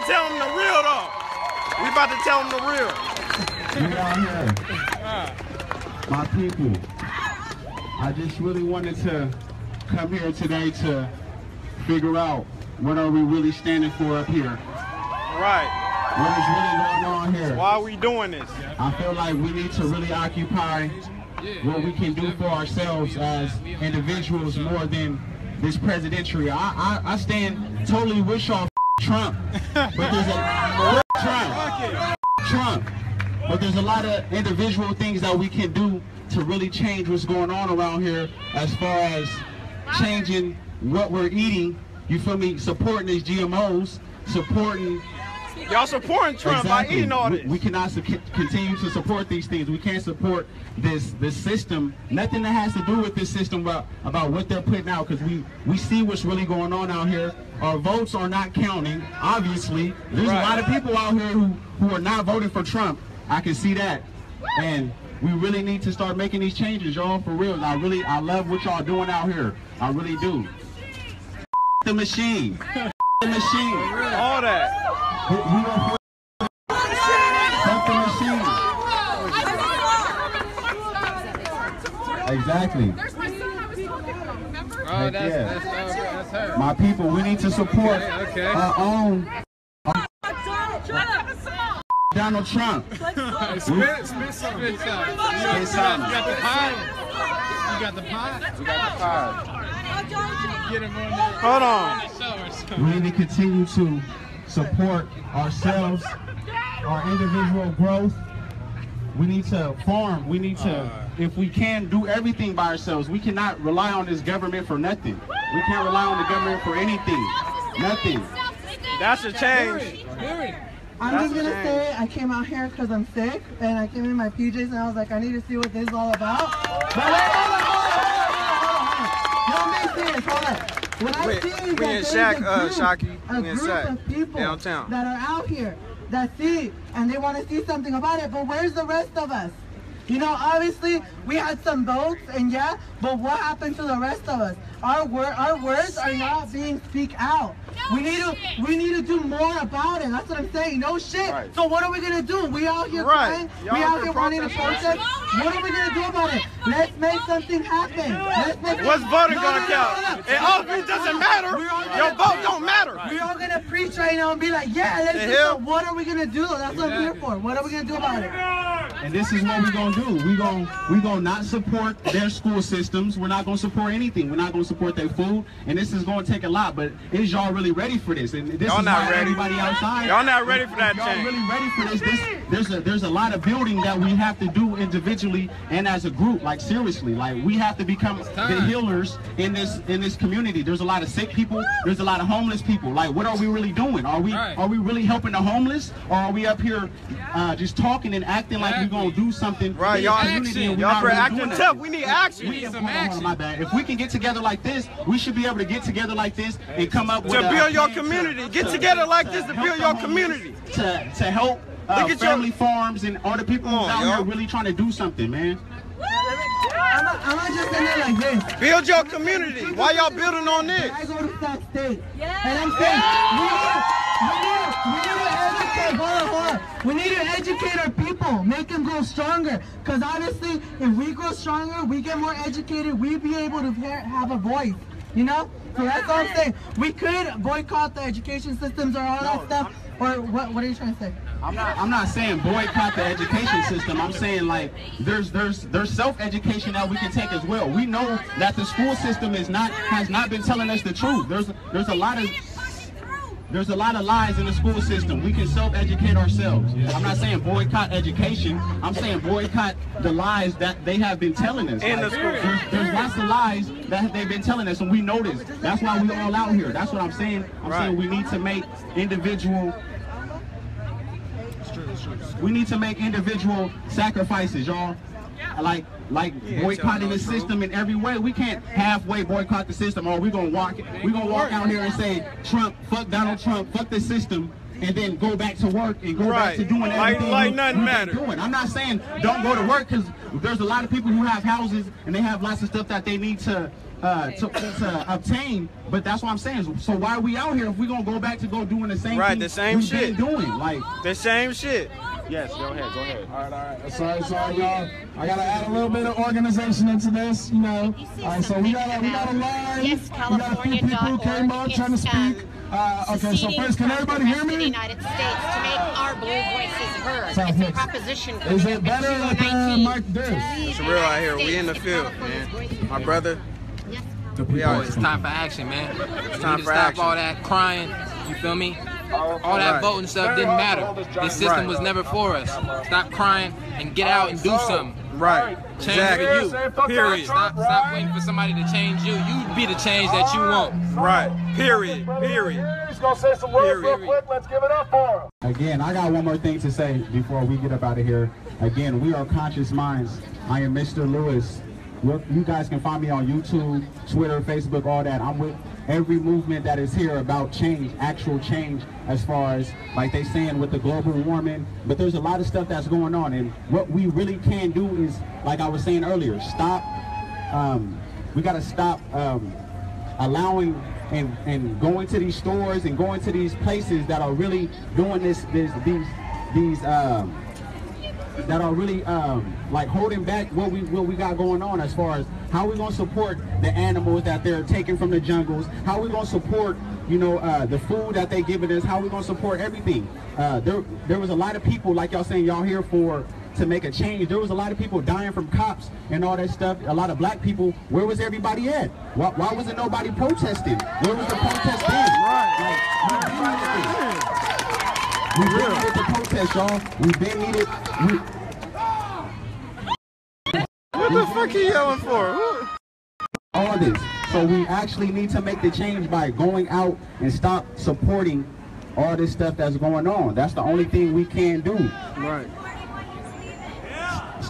to tell them the real though. We about to tell them the real. We out here. My people, I just really wanted to come here today to figure out what are we really standing for up here. Right. What is really going on here? Why are we doing this? I feel like we need to really occupy what we can do for ourselves as individuals more than this presidential. I, I, I stand totally with y'all Trump, but there's a Trump, Trump, but there's a lot of individual things that we can do to really change what's going on around here as far as changing what we're eating. You feel me? Supporting these GMOs, supporting Y'all supporting Trump by eating all we, this. we cannot su- continue to support these things. We can't support this this system. Nothing that has to do with this system about, about what they're putting out because we, we see what's really going on out here. Our votes are not counting, obviously. There's Right. a lot of people out here who, who are not voting for Trump. I can see that. And we really need to start making these changes, y'all, for real. I really, I love what y'all doing out here. I really do. The machine. The machine. All that. We, we gonna Fuck the machine. Exactly. There's my son I was talking about, remember? Oh, Heck that's, yeah. that's, that's her. My people, we need to support Okay, okay. our own Donald Trump. Spit, spit something. Spit something. Spit something. You got the pie. You got the pie. We got the card. Get him on. Hold on. Show or something. We need to continue to support ourselves, our individual growth. We need to farm. We need to, uh. if we can, do everything by ourselves. We cannot rely on this government for nothing. We can't rely on the government for anything. Nothing. That's a change. I'm That's just gonna a say I came out here because I'm sick and I came in my PJs and I was like, I need to see what this is all about. But wait, hold on, hold on, hold on, hold on. No, I'm serious, hold on. What I We- see is we that in a uh, Shocky. a We in group Shack, of people downtown. that are out here that see and they want to see something about it. But where's the rest of us? You know, obviously we had some votes and yeah, but what happened to the rest of us? Our word, our words are not being speak out. We need to, we need to do more about it. That's what I'm saying. No shit. Right. So what are we gonna do? We out here Right. crying. We out out here here wanting to protesting. protest. What are we gonna do about it? Let's make something happen. Let's make What's voting No, gonna no, no, count? no, no. It ultimately doesn't matter. Your gonna- vote don't matter. We're all gonna preach right now and be like, yeah, let's do hell? some. What are we gonna do? That's what I'm here for. What are we gonna do about it? And this is what we're gonna do. We gonna we gonna not support their school systems. We're not gonna support anything. We're not gonna support their food. And this is gonna take a lot. But is y'all really ready for this? And this Y'all is not why ready. everybody outside. Y'all not ready for that Y'all really ready for this? this? There's a there's a lot of building that we have to do individually and as a group. Like seriously, like we have to become the healers in this in this community. There's a lot of sick people. There's a lot of homeless people. Like what are we really doing? Are we Right. are we really helping the homeless, or are we up here uh, just talking and acting like we're gonna do something? Right, y'all- community and we're Y'all for really acting tough. We need action. We, some hold on, action. my bad. If we can get together like this, we should be able to get together like this and come up with To a- build your to- community. Get to- together like this to build your community. To to help uh, Look at your- family farms and all the people on, out yo. here really trying to do something, man. I'm not, I'm not just saying it like this. Build your community. Why y'all building on this? I go to South State. And I'm saying, we need, we need, we need educate, hold on, hold on. We need to educate our people, make them grow stronger. Because honestly, if we grow stronger, we get more educated, we be able to have a voice. You know? So that's all I'm saying. We could boycott the education systems or all that stuff. Or what, what are you trying to say? I'm not I'm not saying boycott the education system. I'm saying like there's there's there's self-education that we can take as well. We know that the school system is not has not been telling us the truth. There's there's a lot of there's a lot of lies in the school system. We can self-educate ourselves. I'm not saying boycott education. I'm saying boycott the lies that they have been telling us. In the Like, school. There's, there's lots of lies that they've been telling us, and we know this. That's why we're all out here. That's what I'm saying. I'm Right. saying we need to make individual we need to make individual sacrifices, y'all. Like like Yeah, boycotting the system in every way. We can't halfway boycott the system or we're gonna walk we're gonna walk out here and say Trump, fuck Donald Trump, fuck the system. And then go back to work and go Right. back to doing everything like we- nothing doing. I'm not saying don't go to work because there's a lot of people who have houses and they have lots of stuff that they need to uh, to, to obtain. But that's what I'm saying. So why are we out here if we're gonna go back to go doing the same Right, thing the same we've shit. been doing? Like, The same shit. yes, go ahead, go ahead. All right, all right. Sorry, sorry, y'all. I gotta add a little bit of organization into this, you know. You see All right, so we got a, we got a line. Yes, we got a few people who came up trying to speak. Uh, okay, so first, can everybody the hear rest of the? United States to make our blue voices heard. Sounds it's a proposition Is it better in with uh, Mike this? It's real out here. We in the field, man. My brother, Yes. we out It's time for action, man. We time need to for stop action. all that crying. You feel me? All that Right. voting stuff didn't matter. This system Right. was never for us. Stop crying and get out and do something. Right. Change Exactly. for you. Period. Stop, stop waiting for somebody to change you. You be the change that you want. Right. Period. Period. He's gonna say some words real Period. quick. Let's give it up for him. Again, I got one more thing to say before we get up out of here. Again, we are Conscious Mindz. I am M'ster Lewis. You guys can find me on YouTube, Twitter, Facebook, all that. I'm with every movement that is here about change, actual change, as far as like they saying with the global warming. But there's a lot of stuff that's going on, and what we really can do is, like I was saying earlier, stop. Um, we got to stop um, allowing and, and going to these stores and going to these places that are really doing this, this these these um, that are really um, like holding back what we what we got going on as far as how we gonna support the animals that they're taking from the jungles, how we gonna support you know uh, the food that they're giving us, how we gonna support everything. Uh, there there was a lot of people like y'all saying y'all here for to make a change. There was a lot of people dying from cops and all that stuff. A lot of black people. Where was everybody at? Why, why wasn't nobody protesting? Where was the protest then? Right. We've been needed to protest, y'all. We've been needed. We, What the fuck he yelling for? All this. So we actually need to make the change by going out and stop supporting all this stuff that's going on. That's the only thing we can do. Right.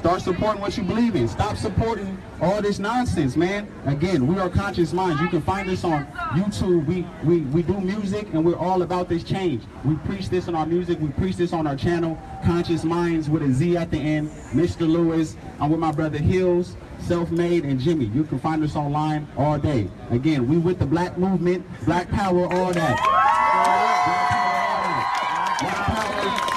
Start supporting what you believe in. Stop supporting all this nonsense, man. Again, we are Conscious Mindz. You can find us on YouTube. We, we, we do music and we're all about this change. We preach this in our music. We preach this on our channel, Conscious Mindz with a Z at the end. M'ster Lewis. I'm with my brother Hillz, Self-Made, and Jimmy. You can find us online all day. Again, we with the black movement, black power, all that.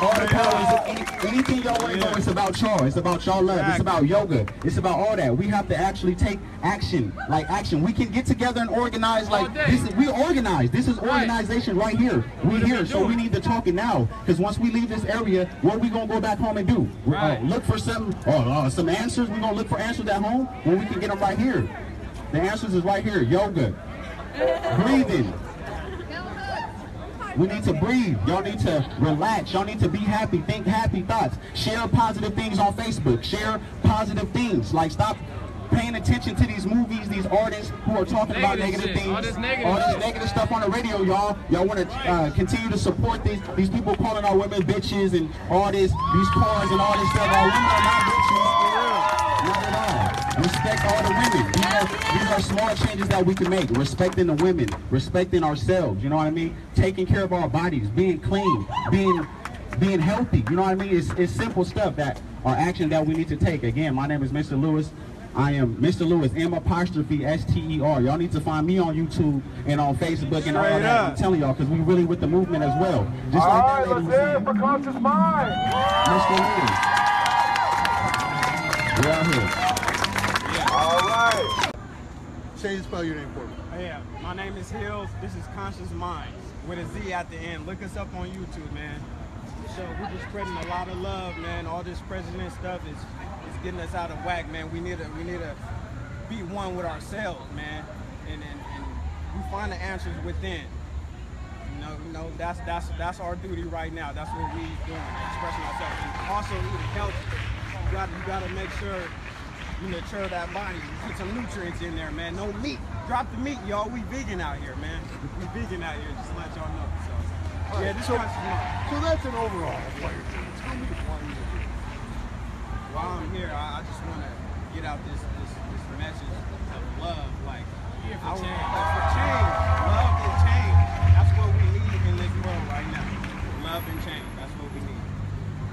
All the any, anything y'all want to know, it's about y'all. It's about y'all love. It's about yoga. It's about all that. We have to actually take action, like action. We can get together and organize. Like this, is, we organize. This is organization right here. We here, so we need to talk it now. Because once we leave this area, what we gonna go back home and do? We're look for some, oh, uh, some answers. We gonna look for answers at home when we can get them right here. The answers is right here. Yoga, breathing. We need to breathe. Y'all need to relax. Y'all need to be happy. Think happy thoughts. Share positive things on Facebook. Share positive things. Like stop paying attention to these movies, these artists who are talking about Negative negative shit. things. All this negative all this negative stuff on the radio, y'all. Y'all want to uh, continue to support these these people calling our women bitches and all this, these cars and all this stuff. Our women are not bitches. Not at all. Respect all the women. These are, small changes that we can make. Respecting the women, respecting ourselves. You know what I mean? Taking care of our bodies, being clean, being being healthy. You know what I mean? It's, it's simple stuff that are action that we need to take. Again, my name is M'ster Lewis. I am M'ster Lewis, M apostrophe S T E R. Y'all need to find me on YouTube and on Facebook and all that. I'm telling y'all, because we really with the movement as well. Just All like right, that let's lady hear it for Conscious Mind. M'ster Lewis. We're out here. Say and spell your name for me. Yeah, my name is Hillz. This is Conscious Mindz with a Z at the end. Look us up on YouTube, man. So we're just spreading a lot of love, man. All this president stuff is is getting us out of whack, man. We need to we need to be one with ourselves, man, and and, and we find the answers within. You know, you know that's that's that's our duty right now. That's what we doing, expressing ourselves, and also healthy. You got you got to make sure you mature that body. Put some nutrients in there, man. No meat. Drop the meat, y'all. We vegan out here, man. We vegan out here. Just to let y'all know. So, yeah, this so- conscious. Uh, so that's an overall of what you're doing. Tell me why you're it. While I'm here, I, I just want to get out this, this this message of love, like I want like, for change, love and change. That's what we need in this world right now. Love and change. That's what we need.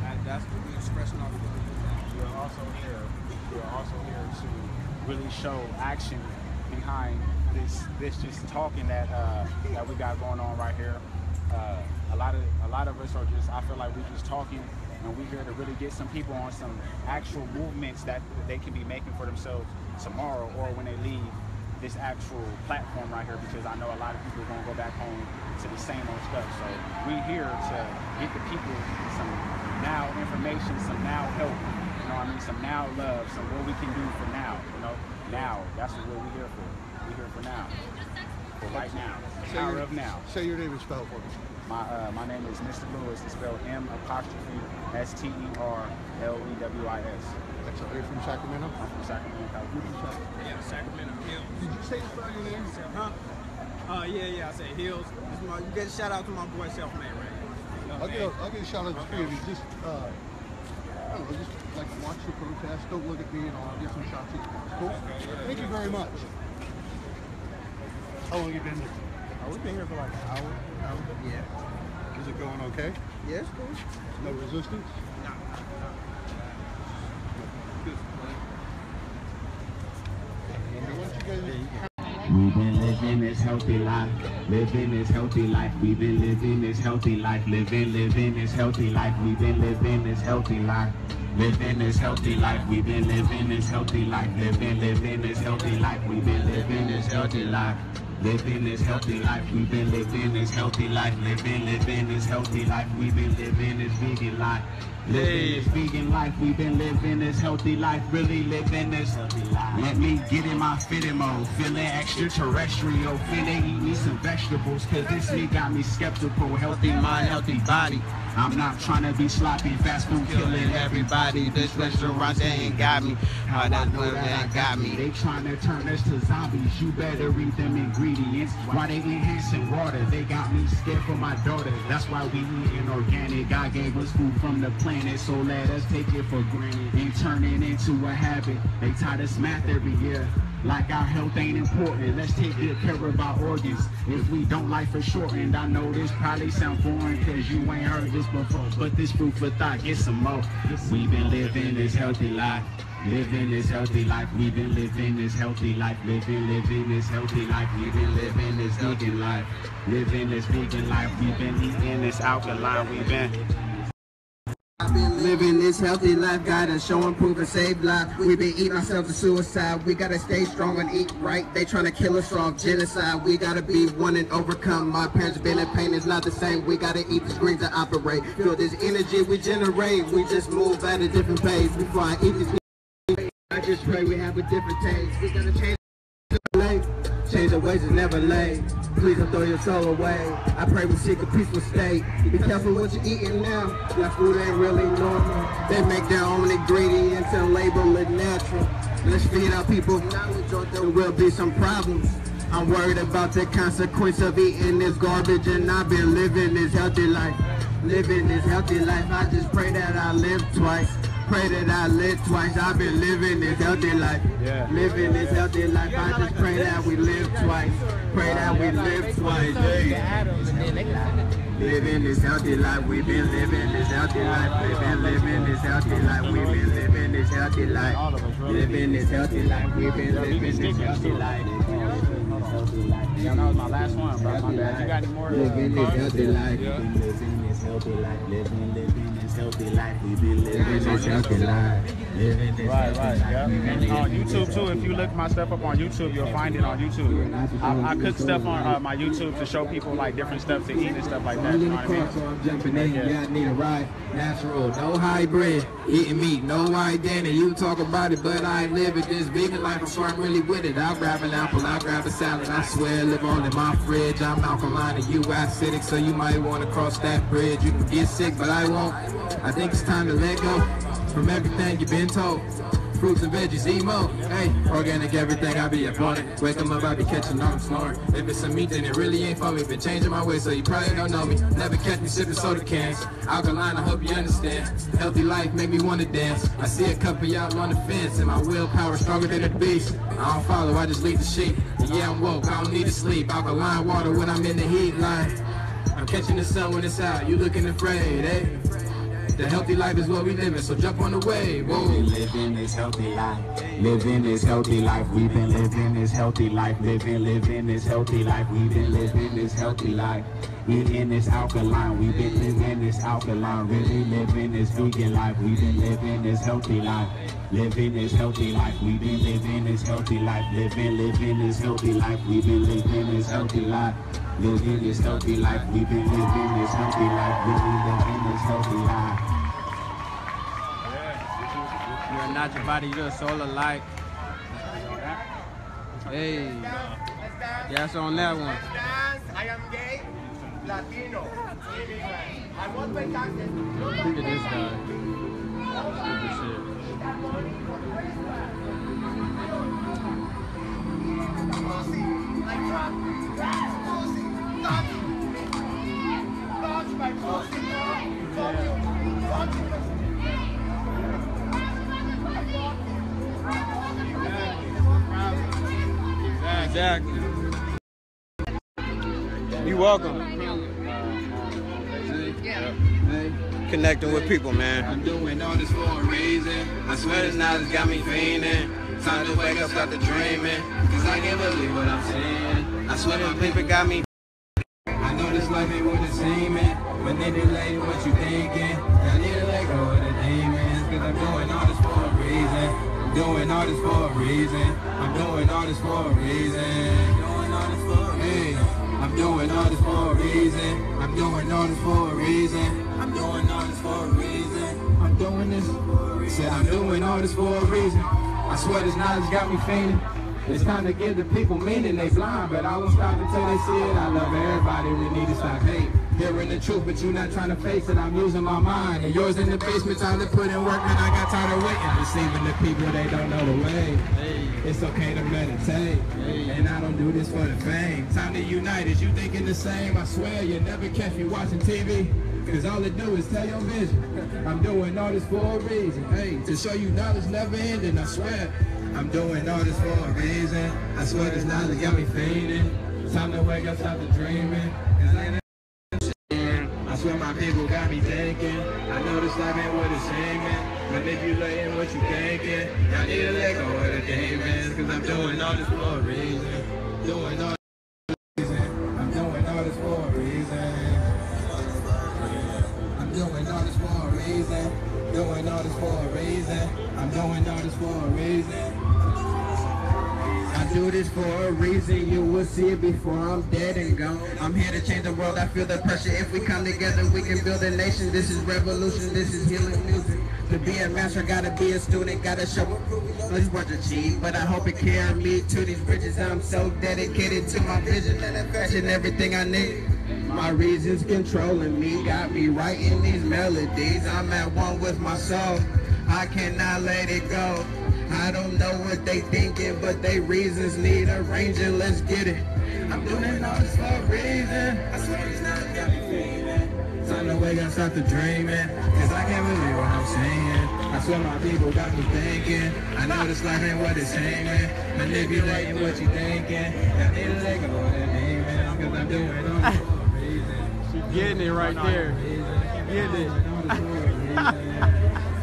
That, that's what we're expressing our feelings. We're also here. We're also here to really show action behind this this just talking that uh, that we got going on right here. Uh, a lot of a lot of us are just I feel like we're just talking and we're here to really get some people on some actual movements that they can be making for themselves tomorrow or when they leave this actual platform right here because I know a lot of people are gonna go back home to the same old stuff. So we're here to get the people some now information, some now help, know what I mean, some now love, some what we can do for now, you know. Now. That's what we're here for. We're here for now. For right now. Say Power your- of now. Say your name and spell it for me. My uh, my name is M'ster Lewis. It's spelled M apostrophe S T E R L E W I S. Excellent. Are you from Sacramento? I'm from Sacramento, California. Yeah, Sacramento Hillz. Did you say spell your name? Huh? Uh, yeah, yeah, I say Hillz. My, you get a shout out to my boy Self Made right here. I'll get, a, I'll get a shout out to three of you. Just, uh, I don't know, just like watch the protest. Don't look at me and I'll get some shots of you. Cool? Thank you very much. How long you been here? Oh, we've been here for like an hour. hour. Yeah. Is it going okay? Yeah, it's cool. No resistance? Nah, Good. Okay, why don't you guys We've been living this healthy life, living this healthy life. We've been living this healthy life, living, living this healthy life. We've been living this healthy life, living this healthy life. We've been living this healthy life, living, living this healthy life. We've been living this healthy life. Living this healthy life, we've been living this healthy life, living, living this healthy life, we've been living this vegan life. Living this vegan life, we've been living this healthy life, really living this healthy life. Let me get in my fitting mode, feeling extraterrestrial, finna eat me some vegetables, cause this meat got me skeptical. Healthy mind, healthy body. I'm not trying to be sloppy, fast food killing everybody. This restaurant, they ain't got me. How that know that ain't got me. They trying to turn us to zombies, you better read them ingredients. Why they enhancing water? They got me scared for my daughter. That's why we eating organic. God gave us food from the planet, so let us take it for granted and turn it into a habit. They taught us math every year. Like our health ain't important. Let's take good care of our organs. If we don't, life is shortened. I know this probably sound foreign cause you ain't heard this before. But this food for thought, get some more. We've been living this healthy life. Living this healthy life, we've been living this healthy life, living, living this healthy life, we've been living this vegan life, living this vegan life, we've been eating this alkaline, we've been living this healthy life, gotta show and prove and save life. We been eating ourselves to suicide. We gotta stay strong and eat right. They tryna kill us off genocide. We gotta be one and overcome. My parents been in pain, it's not the same. We gotta eat the greens to operate. Feel this energy we generate. We just move at a different pace. Before I eat this, I just pray we have a different taste. We gotta change the late. Change the ways is never late. Please don't throw your soul away. I pray we seek a peaceful state. Be careful what you're eating now. That food ain't really normal. They make their own ingredients and label it natural. Let's feed our people knowledge or there will be some problems. I'm worried about the consequence of eating this garbage and I've been living this healthy life. Living this healthy life. I just pray that I live twice. Pray that I live twice. I've been living this healthy life. Yeah. Living this healthy life. I just pray that we live twice. Pray that we live twice. Hey. Living this healthy life. We've been living this healthy life. We've been living this healthy life. We've been living this healthy life. Living this healthy life. We've been living this healthy life. Yeah, that was my last one, bro. My bad. You got any more? Uh, living this healthy life. living this healthy life, living, living this healthy life, we've been living this healthy life, living this Right, right, yeah. And on YouTube too, if you look my stuff up on YouTube, you'll find it on YouTube. I, I cook stuff on uh, my YouTube to show people like different stuff to eat and stuff like that. You know what I mean? So I'm jumping in, yeah, I need a ride. Natural, no hybrid, eating meat, no identity. You talk about it, but I ain't live it. This vegan life, I'm I'm really with it. I'll grab an apple, I'll grab a salad. I swear, live on in my fridge. I'm alkaline and you acidic, so you might want to cross that bridge. You can get sick, but I won't. I think it's time to let go from everything you've been told. Fruits and veggies, emo. Hey, organic everything, I be up on it. Wake up, I be catching on, snoring. If it's some meat, then it really ain't for me. Been changing my way, so you probably don't know me. Never catch me sipping soda cans. Alkaline, I hope you understand. Healthy life make me wanna dance. I see a couple y'all on the fence, and my willpower stronger than a beast. I don't follow, I just lead the sheep. And yeah, I'm woke, I don't need to sleep. Alkaline water when I'm in the heat line. I'm catching the sun when it's out, you looking afraid, eh? The healthy life is what we living, so jump on the wave. Whoa. Living this healthy life, living this healthy life. We've been living this healthy life, living, living this healthy life. We've been living this healthy life, eating this alkaline. We've been living this alkaline, really living this vegan life. We've been living this healthy life, living this healthy life. We've been living this healthy life, living, living this healthy life. We've been living this healthy life, living this healthy life. We've been living this healthy life, really living this healthy life. Not your body, you're a soul alike. Hey. Yes, on that one. I am gay, Latino, immigrant. I won't pay taxes. Look at this guy. Stupid shit. Exactly. You welcome. Connecting with people, man. I'm doing all this for a reason. I swear this knowledge got me fiending. Time to wake up, stop the dreaming. Cause I can't believe what I'm seeing. I swear my people got me. For a reason. Doing all this for a reason. I'm doing all this for a reason. I'm doing all this for a reason. I'm doing all this for a reason. I'm doing this. Said I'm doing all this for a reason. I swear this knowledge got me fainting. It's time to give the people meaning, they blind, but I won't stop until they see it. I love everybody, we need to stop hate. Hearing the truth, but you not trying to face it. I'm using my mind, and yours in the basement, time to put in work, and I got tired of waiting. Deceiving the people, they don't know the way. It's okay to meditate, and I don't do this for the fame. Time to unite, is you thinking the same? I swear you never catch me watching TV. Cause all it do is tell your vision. I'm doing all this for a reason. Hey, to show you knowledge never ending, I swear. I'm doing all this for a reason. I swear this knowledge got me fainting. Time to wake up, stop the dreaming. Cause swear my people got me thinking. I know this life ain't what it's seeming. Manipulating what you thinking. Y'all need to let go of the demons. Cause I'm doing all this for a reason. Doing all this for a reason, you will see it before I'm dead and gone. I'm here to change the world, I feel the pressure. If we come together, we can build a nation. This is revolution, this is healing music. To be a master, gotta be a student, gotta show this words achieve. But I hope it carry me to these bridges. I'm so dedicated to my vision, and manifesting everything I need. My reasons controlling me, got me writing these melodies. I'm at one with my soul, I cannot let it go. I don't know what they thinking, but they reasons need arranging. Let's get it. I'm doing all this for a reason. I swear it's not got me feeling. Time to wake up, stop the dreaming. Cause I can't believe what I'm saying. I swear my people got me thinking. I know this life ain't what it's seeming. Manipulating what you thinking. I need to let go of that demon. Cause I'm doing all this for a reason. She's getting it right there. Getting it.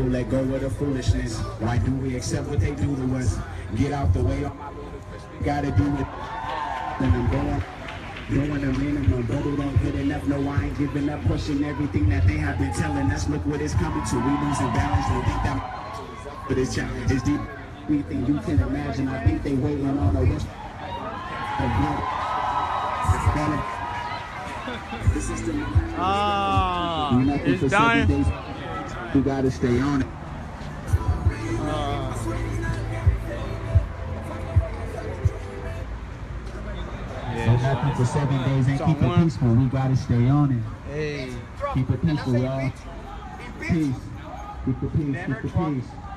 people let go of the foolishness. Why do we accept what they do to us? Get out the way, all my ludicrous. We gotta do it. And I'm going. Doing the minimum, but it ain't good enough. No, I ain't giving up, pushing everything that they have been telling us. Look what it's coming to. We losing balance. We think that but this challenge is deep. Everything you can imagine. I think they waiting on a rush. The system. Ah, it's for days. You gotta stay on it. So nothing for seven days It's keep it peaceful. We gotta stay on it. Hey. Keep it peaceful, y'all. Peace. Keep the peace. Keep the peace.